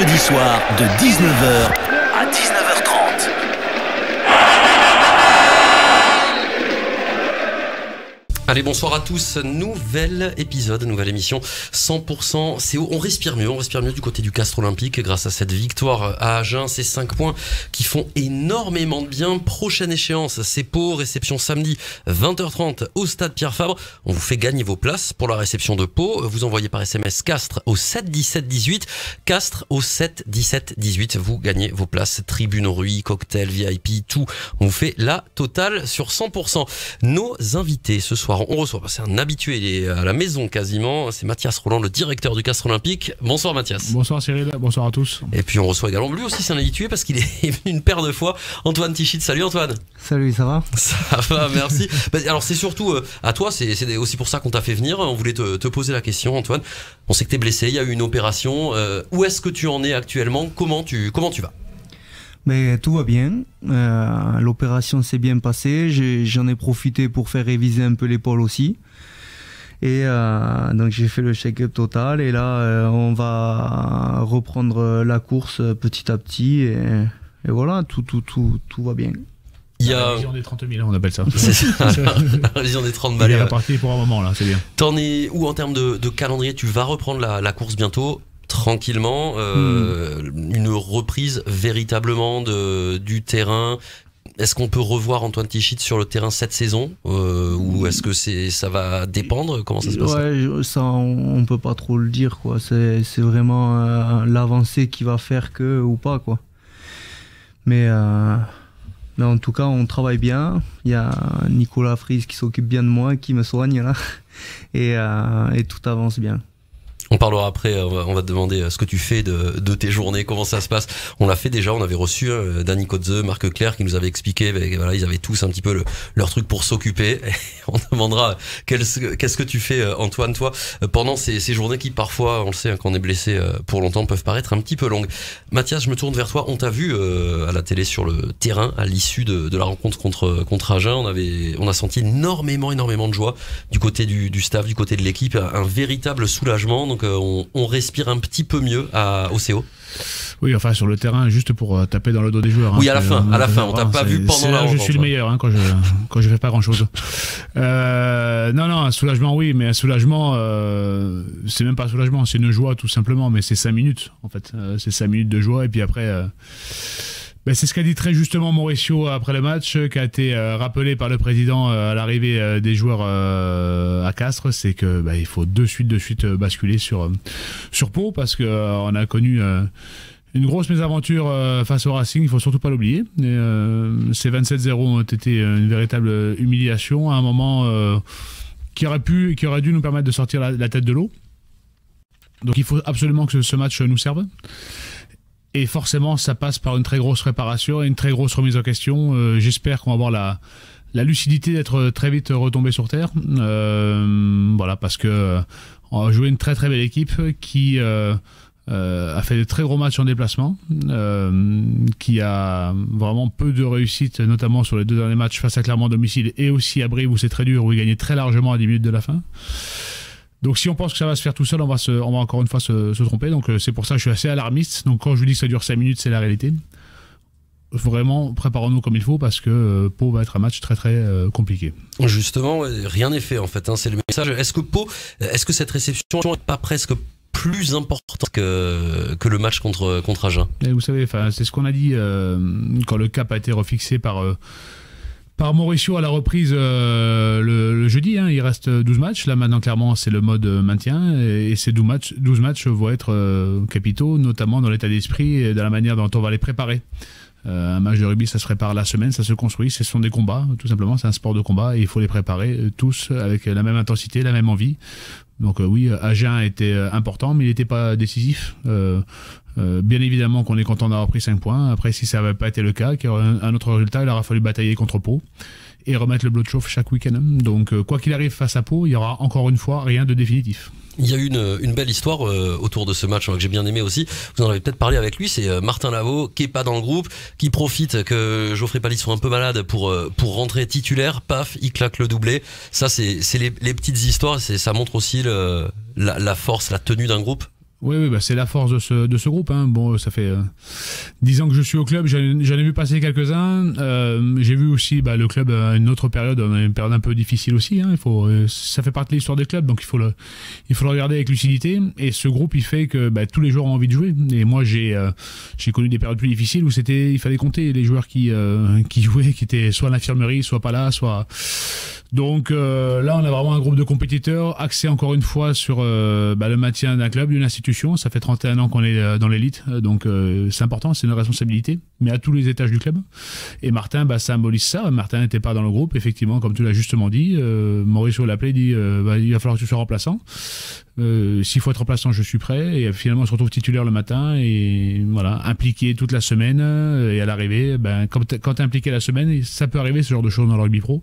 jeudi soir de 19h Allez, bonsoir à tous. Nouvel épisode, nouvelle émission 100% CO. On respire mieux, on respire mieux du côté du Castre Olympique grâce à cette victoire à Agen. Ces 5 points qui font énormément de bien. Prochaine échéance, c'est Pau. Réception samedi 20h30 au stade Pierre Fabre. On vous fait gagner vos places pour la réception de Pau. Vous envoyez par SMS Castres au 7 17 18. Castres au 7 17 18. Vous gagnez vos places. Tribune Rui, cocktail, VIP, tout. On vous fait la totale sur 100%. Nos invités ce soir on reçoit, c'est un habitué, il est à la maison quasiment, c'est Mathias Roland, le directeur du Castre Olympique. Bonsoir Mathias. Bonsoir Cyril, bonsoir à tous. Et puis on reçoit également, lui aussi c'est un habitué parce qu'il est venu une paire de fois, Antoine Tichit. Salut Antoine. Salut, ça va? Ça va, merci. Bah, alors c'est surtout euh, à toi, c'est aussi pour ça qu'on t'a fait venir. On voulait te, poser la question Antoine. On sait que tu es blessé, il y a eu une opération. Euh, où est-ce que tu en es actuellement? Comment tu, comment tu vas? Mais tout va bien. Euh, l'opération s'est bien passée. J'en ai, profité pour faire réviser un peu l'épaule aussi. Et euh, donc j'ai fait le check-up total. Et là, euh, on va reprendre la course petit à petit. Et, voilà, tout, tout, tout, tout va bien. Il y a... La révision des 30 000, on appelle ça. C'est ça, la révision des 30 balles. Il est parti pour un moment là, c'est bien. T'en es où en termes de, calendrier Tu vas reprendre la course bientôt tranquillement euh, hmm. une reprise véritablement de, du terrain. Est-ce qu'on peut revoir Antoine Tichit sur le terrain cette saison euh, ou est-ce que c'est ça va dépendre? Comment ça se passe? Ouais, ça on, peut pas trop le dire quoi. C'est, vraiment euh, l'avancée qui va faire que ou pas quoi. Mais, mais en tout cas on travaille bien. Il y a Nicolas Fries qui s'occupe bien de moi qui me soigne là. Et, et tout avance bien on parlera après, euh, on va, te demander euh, ce que tu fais de, de, tes journées, comment ça se passe. On l'a fait déjà, on avait reçu euh, Danny Kotze, Marc Claire qui nous avait expliqué, ben, voilà, ils avaient tous un petit peu le, leur truc pour s'occuper. On demandera qu'est-ce que tu fais Antoine, toi, pendant ces, ces, journées qui parfois, on le sait, hein, quand on est blessé pour longtemps, peuvent paraître un petit peu longues. Mathias, je me tourne vers toi. On t'a vu à la télé sur le terrain à l'issue de, de, la rencontre contre, contre Agen. On, avait, on a senti énormément, énormément de joie du côté du, du staff, du côté de l'équipe, un, véritable soulagement. On, respire un petit peu mieux à, au CO. Oui, enfin sur le terrain, juste pour euh, taper dans le dos des joueurs. Hein, oui, à la fin, à la fin, on t'a pas vu pendant la Je suis le meilleur hein, quand je quand je fais pas grand chose. Euh, non, non, un soulagement, oui, mais un soulagement, euh, c'est même pas un soulagement, c'est une joie tout simplement, mais c'est cinq minutes en fait, c'est cinq minutes de joie et puis après ben, c'est ce qu'a dit très justement Mauricio après le match, qui a été euh, rappelé par le président euh, à l'arrivée euh, des joueurs à Castres, c'est que ben, il faut de suite, de suite basculer sur sur Pau parce que on a connu une grosse mésaventure face au Racing, il faut surtout pas l'oublier. ces 27-0 ont été une véritable humiliation à un moment qui aurait pu, qui aurait dû nous permettre de sortir la tête de l'eau. Donc il faut absolument que ce match nous serve. Et forcément, ça passe par une très grosse réparation et une très grosse remise en question. Euh, j'espère qu'on va avoir la, la lucidité d'être très vite retombé sur terre. Euh, voilà, parce que euh, on a joué une très très belle équipe qui euh, a fait de très gros matchs en déplacement, qui a vraiment peu de réussite, notamment sur les deux derniers matchs face à Clermont domicile et aussi à Brive où c'est très dur, où il gagnait très largement à 10 minutes de la fin. Donc si on pense que ça va se faire tout seul, on va, se, on va encore une fois se, tromper. Donc euh, c'est pour ça que je suis assez alarmiste. Donc quand je vous dis que ça dure 5 minutes, c'est la réalité. Vraiment, préparons-nous comme il faut parce que euh, Pau va être un match très très euh, compliqué. Justement, rien n'est fait en fait. Hein, c'est le message. Est-ce que Pau, est-ce que cette réception n'est pas presque plus importante que, que le match contre, contre Agen? Et Vous savez, c'est ce qu'on a dit quand le cap a été refixé par par Mauricio à la reprise euh, le, jeudi. Hein, il reste 12 matchs. Là, maintenant, clairement, c'est le mode maintien. Et, ces 12 matchs, 12 matchs vont être euh, capitaux, notamment dans l'état d'esprit et dans la manière dont on va les préparer. Euh, un match de rugby, ça se prépare la semaine, ça se construit. Ce sont des combats, tout simplement. C'est un sport de combat et il faut les préparer tous avec la même intensité, la même envie. Donc oui, Agen était important, mais il n'était pas décisif. bien évidemment qu'on est content d'avoir pris 5 points. Après, si ça n'avait pas été le cas, qu'il y aurait un autre résultat, il aura fallu batailler contre Pau et remettre le bloc de chauffe chaque week-end. Donc, quoi qu'il arrive face à Pau, il y aura encore une fois rien de définitif. Il y a eu une, une belle histoire euh, autour de ce match hein, que j'ai bien aimé aussi. Vous en avez peut-être parlé avec lui. C'est euh, Martin Lavaux qui est pas dans le groupe, qui profite que Geoffrey Palis soit un peu malade pour euh, pour rentrer titulaire. Paf, il claque le doublé. Ça, c'est les, les, petites histoires. Ça montre aussi le, la force, la tenue d'un groupe. Oui, oui bah c'est la force de ce, de ce groupe. Hein. Bon, ça fait euh, dix ans que je suis au club, j'en ai vu passer quelques-uns. Euh, j'ai vu aussi bah, le club à une autre période, une période un peu difficile aussi. Hein. Il faut, euh, ça fait partie de l'histoire des clubs, donc il faut, le, il faut le regarder avec lucidité. Et ce groupe, il fait que bah, tous les joueurs ont envie de jouer. Et moi, j'ai j'ai connu des périodes plus difficiles où c'était, il fallait compter les joueurs qui, qui jouaient, qui étaient soit à l'infirmerie, soit pas là, soit donc euh, là, on a vraiment un groupe de compétiteurs axé encore une fois sur euh, bah, le maintien d'un club, d'une institution. Ça fait 31 ans qu'on est euh, dans l'élite, donc c'est important, c'est une responsabilité, mais à tous les étages du club. Et Martin bah, symbolise ça. Martin n'était pas dans le groupe, effectivement, comme tu l'as justement dit. Mauricio l'appelait, dit bah, il va falloir que tu sois remplaçant. S'il faut être remplaçant, je suis prêt. Et finalement, on se retrouve titulaire le matin et voilà, impliqué toute la semaine. Et à l'arrivée, ben, quand tu es impliqué la semaine, ça peut arriver ce genre de choses dans le rugby pro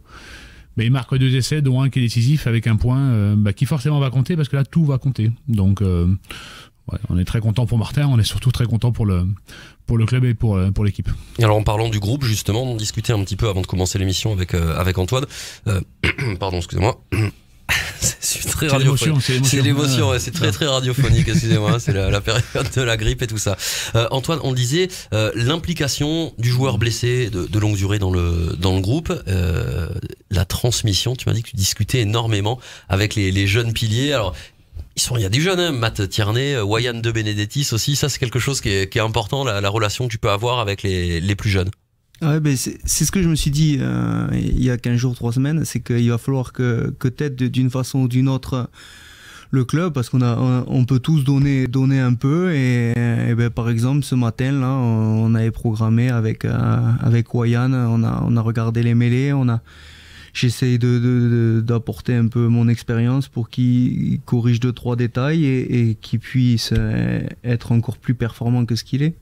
mais il marque deux essais, dont un qui est décisif avec un point euh, bah, qui forcément va compter parce que là tout va compter. Donc euh, on est très content pour Martin, on est surtout très content pour le pour le club et pour euh, pour l'équipe. Alors en parlant du groupe justement, on discutait un petit peu avant de commencer l'émission avec avec Antoine. pardon, excusez-moi. c'est très radiophonique. C'est l'émotion, c'est très très radiophonique, excusez-moi, c'est la, période de la grippe et tout ça. Euh, Antoine, on disait euh, l'implication du joueur blessé de, longue durée dans le dans le groupe, euh, la transmission. Tu m'as dit que tu discutais énormément avec les, les jeunes piliers. Alors ils sont, il y a des jeunes, hein, Matt Tierney, Wayan de Benedettis aussi. Ça, c'est quelque chose qui est, qui est important, la, la, relation que tu peux avoir avec les, les plus jeunes. Ouais, ben c'est ce que je me suis dit euh, il y a 15 jours, 3 semaines, c'est qu'il va falloir que, que t'aides d'une façon ou d'une autre le club parce qu'on a on peut tous donner donner un peu. Et, ben, par exemple ce matin là on avait programmé avec euh, avec Wayan on a on a regardé les mêlées on a j'essaie de d'apporter un peu mon expérience pour qu'il corrige deux trois détails et, et qu'il puisse euh, être encore plus performant que ce qu'il est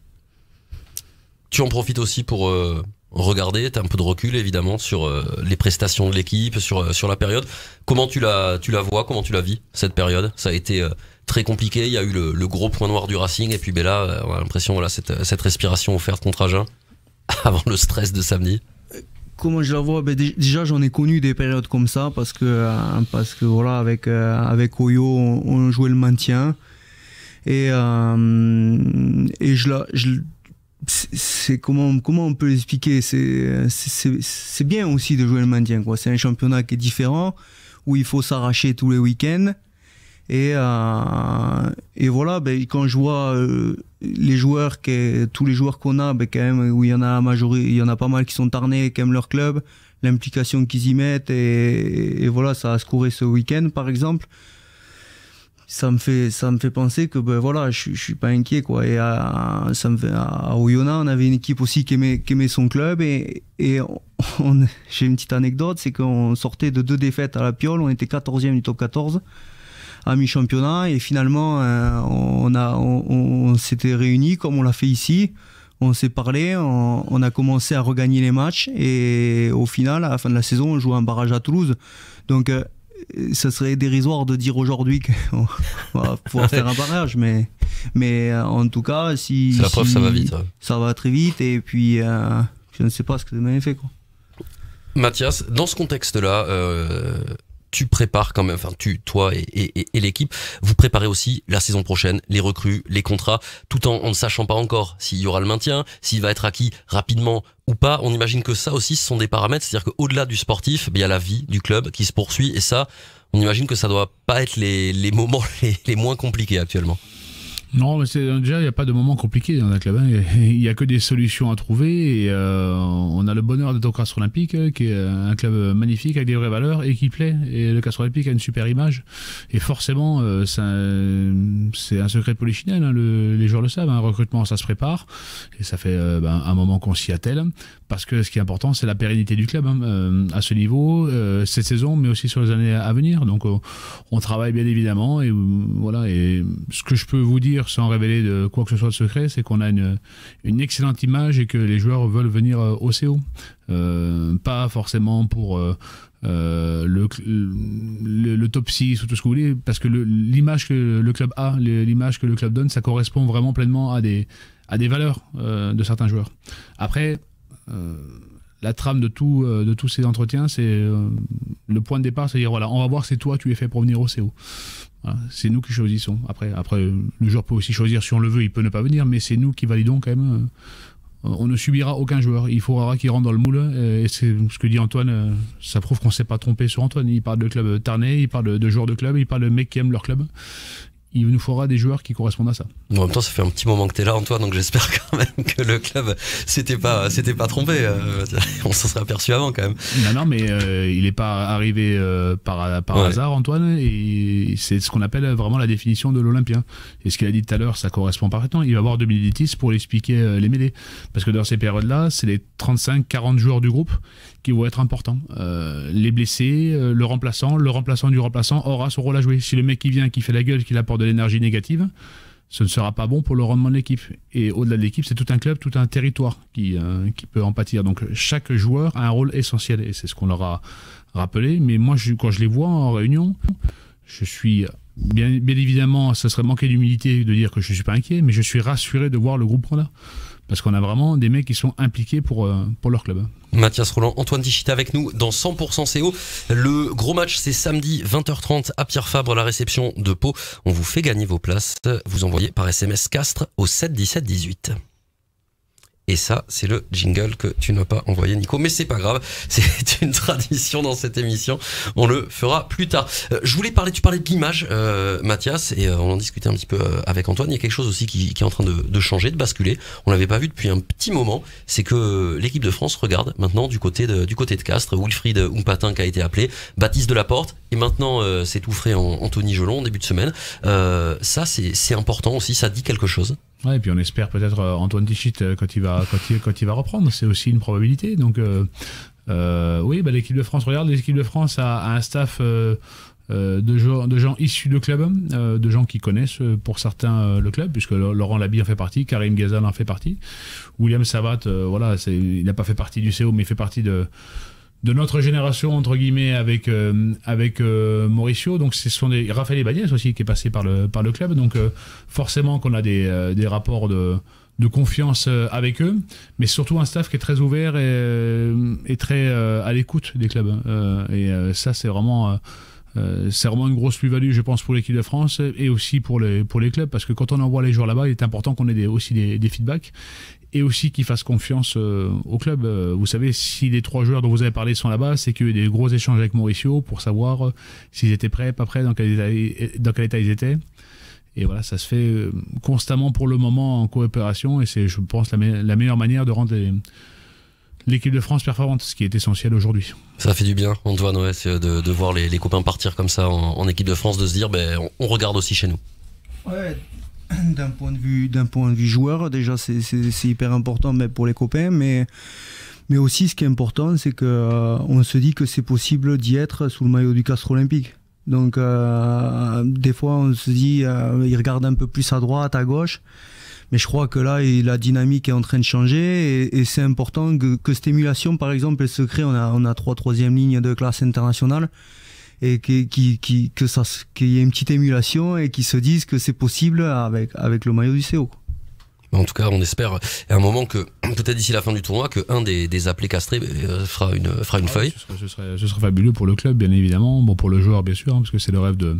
tu en profites aussi pour euh, regarder, tu as un peu de recul évidemment sur euh, les prestations de l'équipe, sur, euh, sur la période. Comment tu la, tu la vois, comment tu la vis cette période? Ça a été très compliqué, il y a eu le, gros point noir du Racing et puis ben là, on a l'impression voilà, cette, cette respiration offerte contre Agen avant le stress de samedi. Comment je la vois? Ben, Déjà, j'en ai connu des périodes comme ça parce que, parce que voilà, avec, avec Oyo, on, jouait le maintien. Et, et je la, je, c'est comment comment on peut l'expliquer? C'est c'est bien aussi de jouer le maintien quoi. C'est un championnat qui est différent où il faut s'arracher tous les week-ends. Et euh, et voilà ben, quand je vois euh, les joueurs que tous les joueurs qu'on a ben, quand même où il y en a la majorité il y en a pas mal qui sont tarnés qui aiment leur club l'implication qu'ils y mettent et, et, voilà ça a scoré ce week-end par exemple ça me fait ça me fait penser que ben voilà je, je suis pas inquiet quoi et à, ça me fait, à Oyonnax on avait une équipe aussi qui aimait, qui aimait son club et, et j'ai une petite anecdote c'est qu'on sortait de deux défaites à la Piole on était 14e du top 14 à mi-championnat et finalement euh, on a on, s'était réunis comme on l'a fait ici on s'est parlé, on, on, a commencé à regagner les matchs et au final, à la fin de la saison, on joue un barrage à Toulouse. Donc euh, ça serait dérisoire de dire aujourd'hui qu'on va pouvoir faire un barrage, mais, mais euh, en tout cas, si. la preuve, ça va vite. Ça va très vite, et puis euh, je ne sais pas ce que vous avez fait. Quoi. Mathias, dans ce contexte-là, euh, tu prépares quand même, enfin tu, toi et, l'équipe, vous préparez aussi la saison prochaine, les recrues, les contrats, tout en, ne sachant pas encore s'il y aura le maintien, s'il va être acquis rapidement ou pas. On imagine que ça aussi, ce sont des paramètres, c'est-à-dire qu'au-delà du sportif, ben, il y a la vie du club qui se poursuit et ça, on imagine que ça doit pas être les, moments les moins compliqués actuellement. Non, mais c'est, déjà, il n'y a pas de moment compliqué dans un club. Hein. Il n'y a que des solutions à trouver. Et euh, on a le bonheur d'être au Castre Olympique, euh, qui est un club magnifique avec des vraies valeurs et qui plaît. Et le Castre Olympique a une super image. Et forcément, euh, c'est, un, secret polichinelle. Hein. les joueurs le savent. Un hein. recrutement, ça se prépare. Et ça fait ben, un moment qu'on s'y attelle. Parce que ce qui est important, c'est la pérennité du club à ce niveau, cette saison, mais aussi sur les années à venir. Donc, on travaille bien évidemment. Et voilà. Et ce que je peux vous dire, sans révéler de quoi que ce soit de secret, c'est qu'on a une, excellente image et que les joueurs veulent venir euh, au CO. Euh, pas forcément pour euh, le, top 6 ou tout ce que vous voulez, parce que l'image que le club a, l'image que le club donne, ça correspond vraiment pleinement à des, valeurs de certains joueurs. Après, la trame de, tous ces entretiens, c'est le point de départ, c'est dire voilà, on va voir, c'est toi, tu es fait pour venir au CO. c'est nous qui choisissons. Après, après, le joueur peut aussi choisir si on le veut, il peut ne pas venir, mais c'est nous qui validons quand même on ne subira aucun joueur. Il faudra qu'il rentre dans le moule. Et c'est ce que dit Antoine. Euh, ça prouve qu'on ne s'est pas trompé sur Antoine. Il parle de club Tarnais, il parle de, joueurs de club, il parle de mecs qui aiment leur club il nous faudra des joueurs qui correspondent à ça. en même temps, ça fait un petit moment que tu es là, Antoine, donc j'espère quand même que le club s'était pas, s'était pas trompé. Euh, on s'en serait aperçu avant quand même. Non, non, mais euh, il n'est pas arrivé euh, par, par hasard, Antoine, et c'est ce qu'on appelle vraiment la définition de l'Olympien. Et ce qu'il a dit tout à l'heure, ça correspond parfaitement. Il va avoir 2010 pour expliquer les mêlées. Parce que dans ces périodes-là, c'est les 35-40 joueurs du groupe qui vont être importants. les blessés, le remplaçant, le remplaçant du remplaçant aura son rôle à jouer. Si le mec qui vient, qui fait la gueule, qui l'énergie négative, ce ne sera pas bon pour le rendement de l'équipe. Et au-delà de l'équipe, c'est tout un club, tout un territoire qui, euh, peut en pâtir. Donc chaque joueur a un rôle essentiel et c'est ce qu'on leur a rappelé. Mais moi, quand je les vois en réunion, je suis bien, bien évidemment, ça serait manquer d'humilité de dire que je ne suis pas inquiet, mais je suis rassuré de voir le groupe qu'on a. Parce qu'on a vraiment des mecs qui sont impliqués pour, euh, pour leur club. Mathias Roland, Antoine Tichita avec nous dans 100% CO. Le gros match, c'est samedi 20h30 à Pierre Fabre, la réception de Pau. On vous fait gagner vos places. Vous envoyez par SMS Castres au 7 17 18. Et ça, c'est le jingle que tu n'as pas envoyé, Nico. Mais c'est pas grave. C'est une tradition dans cette émission. On le fera plus tard. Euh, je voulais parler, tu parlais de l'image, euh, Mathias, et euh, on en discutait un petit peu euh, avec Antoine. Il y a quelque chose aussi qui, qui est en train de, de, changer, de basculer. On l'avait pas vu depuis un petit moment. C'est que l'équipe de France regarde maintenant du côté de, du côté de Castres. Wilfried Umpatin qui a été appelé, Baptiste Delaporte, et maintenant c'est tout frais en Anthony Gelon, début de semaine. ça, c'est important aussi. Ça dit quelque chose. Et puis on espère peut-être euh, Antoine Tichit euh, quand il va quand il, quand il va reprendre, c'est aussi une probabilité. Donc euh, oui, bah, l'équipe de France regarde, l'équipe de France a, un staff de, gens, de gens issus de club, de gens qui connaissent pour certains le club, puisque Laurent Labie en fait partie, Karim Ghazal en fait partie, William Savat, voilà, il n'a pas fait partie du CO, mais il fait partie de de notre génération entre guillemets avec euh, avec euh, Mauricio. Donc ce sont des Raphaël Ibanez aussi qui est passé par le par le club. Donc euh, forcément qu'on a des, des rapports de de confiance avec eux, mais surtout un staff qui est très ouvert et, et très à l'écoute des clubs. et ça, c'est vraiment c'est vraiment une grosse plus-value, je pense, pour l'équipe de France et aussi pour les, pour les clubs, parce que quand on envoie les joueurs là-bas, il est important qu'on ait des, aussi des, des, feedbacks et aussi qu'ils fassent confiance euh, au club. Euh, vous savez, si les trois joueurs dont vous avez parlé sont là-bas, c'est qu'il y a eu des gros échanges avec Mauricio pour savoir euh, s'ils étaient prêts, pas prêts, dans quel, état, dans quel état ils étaient. Et voilà, ça se fait constamment pour le moment en coopération et c'est, je pense, la, meilleure manière de rendre l'équipe de France performante, ce qui est essentiel aujourd'hui. Ça fait du bien, Antoine, ouais, de, de voir les, les, copains partir comme ça en, équipe de France, de se dire, ben, on, on regarde aussi chez nous. Ouais, d'un point de vue d'un point de vue joueur déjà c'est hyper important mais pour les copains mais mais aussi ce qui est important c'est que euh, on se dit que c'est possible d'y être sous le maillot du Castre Olympique. Donc euh, des fois on se dit euh, il regarde un peu plus à droite à gauche mais je crois que là la dynamique est en train de changer et, c'est important que, que, cette émulation par exemple elle se crée. On a on a trois troisième lignes de classe internationale et qui, qui, que ça qu'il y ait une petite émulation et qu'ils se disent que c'est possible avec, avec le maillot du CO. En tout cas, on espère à un moment que, peut-être d'ici la fin du tournoi, que un des, des appelés castrés euh, fera une, fera une feuille. Ce serait, ce, serait, fabuleux pour le club, bien évidemment. Bon, pour le joueur, bien sûr, hein, parce que c'est le rêve de,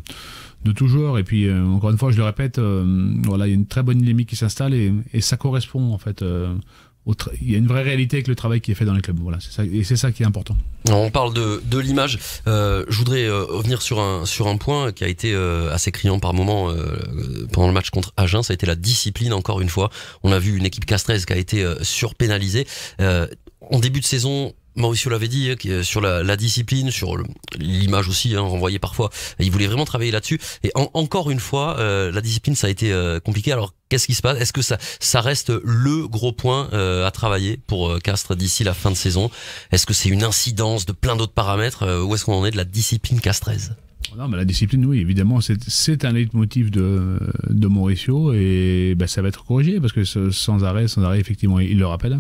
de tout joueur. Et puis, euh, encore une fois, je le répète, euh, voilà, il y a une très bonne dynamique qui s'installe et, et, ça correspond, en fait, il y a une vraie réalité avec le travail qui est fait dans les clubs. Voilà, ça, et c'est ça qui est important. On parle de, de l'image. Euh, je voudrais euh, revenir sur un, sur un point qui a été euh, assez criant par moment pendant le match contre Agen. Ça a été la discipline, encore une fois. On a vu une équipe castraise qui a été surpénalisée. en début de saison, Mauricio l'avait dit, hein, sur la, discipline, sur l'image aussi, hein, renvoyée parfois. Il voulait vraiment travailler là-dessus. Et encore une fois, euh, la discipline, ça a été euh, compliqué. Alors, qu'est-ce qui se passe? Est-ce que ça, reste le gros point euh, à travailler pour Castres d'ici la fin de saison? Est-ce que c'est une incidence de plein d'autres paramètres? Où est-ce qu'on en est de la discipline castraise? Non, mais la discipline, oui, évidemment, c'est un leitmotiv de, de Mauricio et ben, ça va être corrigé parce que sans arrêt, sans arrêt, effectivement, il le rappelle.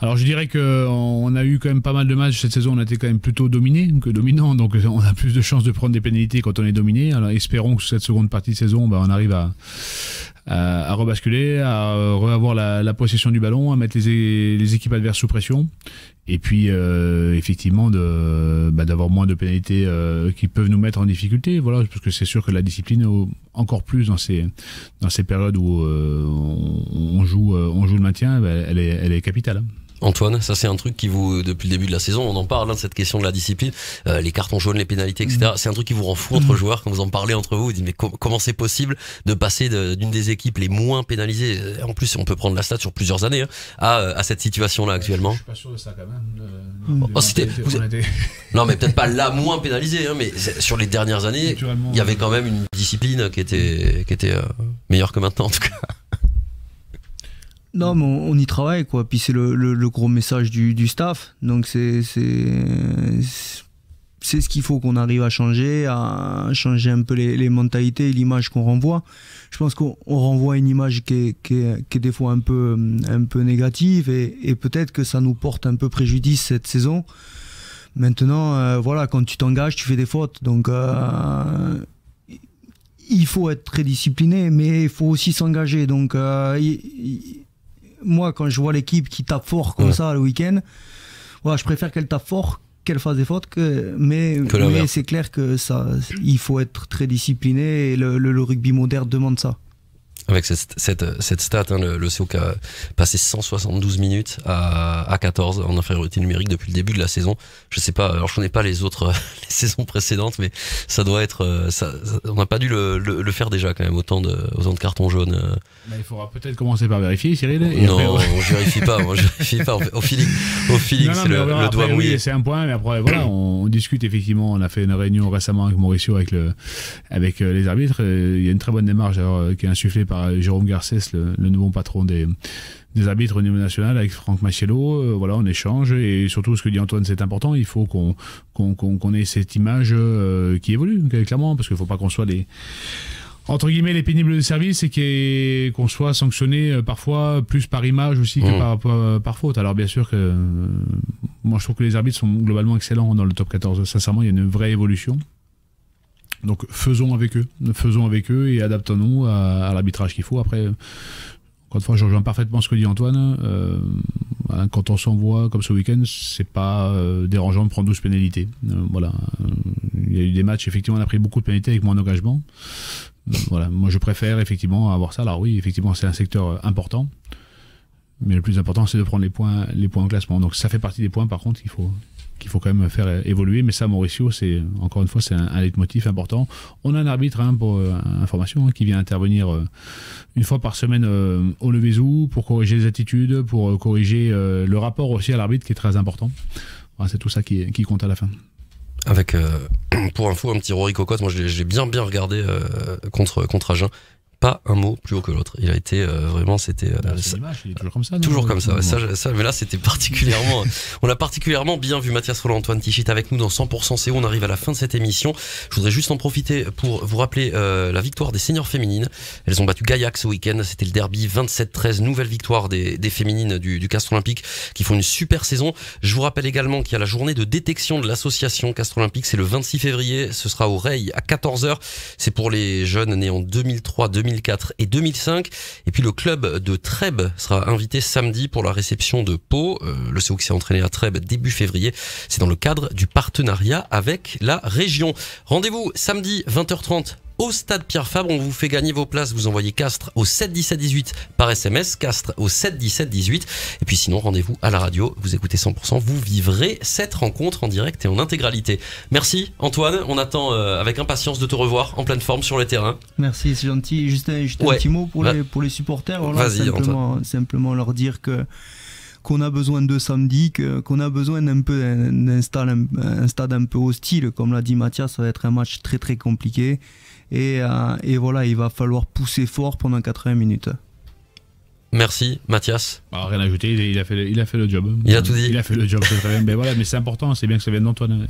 Alors je dirais que on a eu quand même pas mal de matchs cette saison. On été quand même plutôt dominé que dominant, donc on a plus de chances de prendre des pénalités quand on est dominé. Alors espérons que cette seconde partie de saison, bah, on arrive à, rebasculer, à reavoir la, la, possession du ballon, à mettre les, équipes adverses sous pression, et puis euh, effectivement bah, d'avoir moins de pénalités euh, qui peuvent nous mettre en difficulté. Voilà, parce que c'est sûr que la discipline, encore plus dans ces dans ces périodes où euh, on, on, joue on joue le maintien, bah, elle est elle est capitale. Antoine, ça c'est un truc qui vous, depuis le début de la saison, on en parle hein, de cette question de la discipline, euh, les cartons jaunes, les pénalités, etc. Mm. C'est un truc qui vous rend fou entre mm. joueurs quand vous en parlez entre vous. Vous dites mais comment c'est possible de passer d'une des équipes les moins pénalisées, euh, en plus on peut prendre la stat sur plusieurs années, hein, à, euh, à, cette situation-là actuellement. Je suis pas sûr de ça quand même. Oh, vous... non mais peut-être pas la moins pénalisée, hein, mais sur les dernières années, il y avait quand même une discipline qui était, qui était meilleure que maintenant en tout cas. Non, mais on, y travaille, quoi. Puis c'est le, le, gros message du, du staff. Donc c'est c'est ce qu'il faut qu'on arrive à changer, à changer un peu les, les mentalités l'image qu'on renvoie. Je pense qu'on renvoie une image qui est, qui, est, qui est, des fois un peu, un peu négative et, et peut-être que ça nous porte un peu préjudice cette saison. Maintenant, euh, voilà, quand tu t'engages, tu fais des fautes. Donc, euh, il faut être très discipliné, mais il faut aussi s'engager. Donc, euh, moi, quand je vois l'équipe qui tape fort comme ça le week-end, voilà, je préfère qu'elle tape fort qu'elle fasse des fautes que mais, mais c'est clair que ça il faut être très discipliné et le, le rugby moderne demande ça avec cette, cette, cette stat, hein, le, le COK a passé 172 minutes à, à 14 en infériorité numérique depuis le début de la saison. Je sais pas, alors je connais pas les autres les saisons précédentes, mais ça doit être, euh, ça, on n'a pas dû le, le, le, faire déjà quand même autant de autant de cartons jaunes. Euh. Bah, il faudra peut-être commencer par vérifier, Cyril. non, après, je vérifie pas, je vérifie pas. Au feeling, au feeling, c'est le, le, doigt mouillé. Oui, c'est un point, mais après voilà, on, on, discute effectivement. On a fait une réunion récemment avec Mauricio, avec le, avec euh, les arbitres. Il y a une très bonne démarche alors, qui est insufflée par Jérôme Garcet le, nouveau patron des, des arbitres au niveau national avec Franck Machiello. Euh, voilà, on échange et surtout ce que dit Antoine, c'est important. Il faut qu'on qu'on ait cette image euh, qui évolue clairement parce qu'il ne faut pas qu'on soit les entre guillemets les pénibles de service et qu'on soit sanctionné euh, parfois plus par image aussi que mmh. par, par, faute. Alors bien sûr que moi je trouve que les arbitres sont globalement excellents dans le top 14. Sincèrement, il y a une vraie évolution. Donc faisons avec eux, faisons avec eux et adaptons-nous à, l'arbitrage qu'il faut. Après, encore une fois, je rejoins parfaitement ce que dit Antoine. Euh, quand on s'envoie comme ce week-end, c'est pas euh, dérangeant de prendre 12 pénalités. Euh, voilà. Il y a eu des matchs, effectivement, on a pris beaucoup de pénalités avec moins d'engagement. voilà. Moi, je préfère effectivement avoir ça. Alors oui, effectivement, c'est un secteur important. Mais le plus important, c'est de prendre les points, les points en classement. Donc ça fait partie des points, par contre, qu'il faut, qu'il faut quand même faire évoluer. Mais ça, Mauricio, c'est encore une fois, c'est un, un leitmotiv important. On a un arbitre hein, pour euh, information hein, qui vient intervenir euh, une fois par semaine euh, au Levezou pour corriger les attitudes, pour euh, corriger le rapport aussi à l'arbitre qui est très important. C'est tout ça qui, compte à la fin. Avec, pour info, un petit Rory Cocotte, moi je l'ai bien bien regardé contre, contre Agen pas un mot plus haut que l'autre. Il a été euh, vraiment, c'était euh, est toujours comme ça. Toujours comme ça, ça, ça, Mais là, c'était particulièrement. on a particulièrement bien vu Mathias Roland, Antoine Tichit avec nous dans 100% CO. On arrive à la fin de cette émission. Je voudrais juste en profiter pour vous rappeler euh, la victoire des seniors féminines. Elles ont battu Gaillac ce week-end. C'était le derby 27-13, nouvelle victoire des, des féminines du, du Castre Olympique qui font une super saison. Je vous rappelle également qu'il y a la journée de détection de l'association Castre Olympique. C'est le 26 février. Ce sera au Ray à 14h. C'est pour les jeunes nés en 2003, 2000 2004 et 2005. Et puis le club de Trèbes sera invité samedi pour la réception de Pau. Euh, le CO qui s'est entraîné à Trèbes début février. C'est dans le cadre du partenariat avec la région. Rendez-vous samedi 20h30 au stade Pierre Fabre. On vous fait gagner vos places. Vous envoyez Castres au 7 17 18 par SMS, Castres au 7 17 18. Et puis sinon, rendez-vous à la radio. Vous écoutez 100%. Vous vivrez cette rencontre en direct et en intégralité. Merci Antoine. On attend euh, avec impatience de te revoir en pleine forme sur le terrain. Merci, c'est gentil. Juste un, juste un petit mot pour, les, pour les supporters. Voilà, simplement, simplement leur dire que qu'on a besoin de samedi, qu'on a besoin d'un peu d'un stade, un, stade un peu hostile, comme l'a dit Mathias, ça va être un match très très compliqué. Et, euh, et voilà, il va falloir pousser fort pendant 80 minutes. Merci Mathias. Bah, rien à ajouter, il, a fait le, il a fait le job. Il a tout dit. Il a fait le job, très bien. mais voilà, mais c'est important, c'est bien que ça vienne d'Antoine.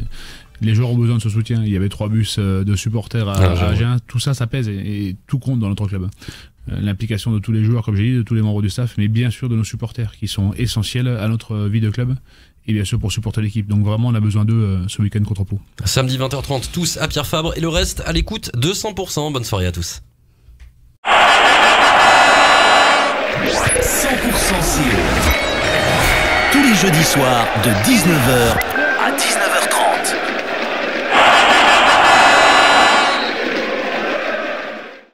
Les joueurs ont besoin de ce soutien. Il y avait trois bus euh, de supporters à, ah, Agen. Tout ça, ça pèse et, et, tout compte dans notre club. euh, l'implication de tous les joueurs, comme j'ai dit, de tous les membres du staff, mais bien sûr de nos supporters qui sont essentiels à notre vie de club et bien sûr pour supporter l'équipe. Donc vraiment, on a besoin d'eux euh, ce week-end contre Pau. Samedi 20h30, tous à Pierre Fabre et le reste à l'écoute de 100%. Bonne soirée à tous. 100% CO. Tous les jeudis soirs de 19h